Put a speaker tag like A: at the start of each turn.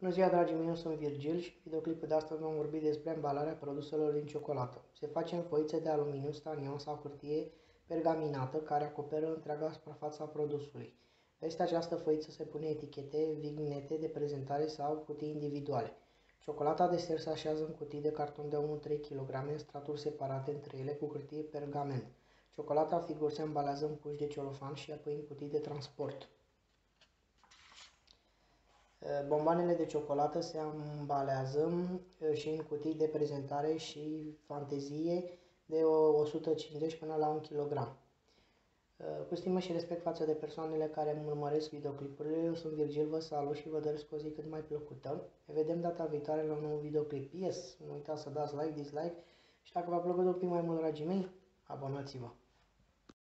A: Bună ziua, dragii mei, eu sunt Virgil și în videoclipul de astăzi vom vorbi despre ambalarea produselor din ciocolată. Se face în foițe de aluminiu, stanion sau hârtie pergaminată care acoperă întreaga suprafață a produsului. Peste această foiță se pune etichete, vignete de prezentare sau cutii individuale. Ciocolata de ser se așează în cutii de carton de 1-3 kg în straturi separate între ele cu hârtie pergament. Ciocolata figur se ambalează în puși de celofan și apoi în cutii de transport. Eh, bombanele de ciocolată se ambalează eh, și în cutii de prezentare și fantezie de 150 până la 1 kg. Eh, cu stimă și respect față de persoanele care îmi urmăresc videoclipurile, eu sunt Virgil, vă salut și vă doresc o zi cât mai plăcută. Ne vedem data viitoare la un nou videoclip. Yes, nu uitați să dați like, dislike și dacă v-a plăcut un pic mai mult, dragii mei, abonați-vă!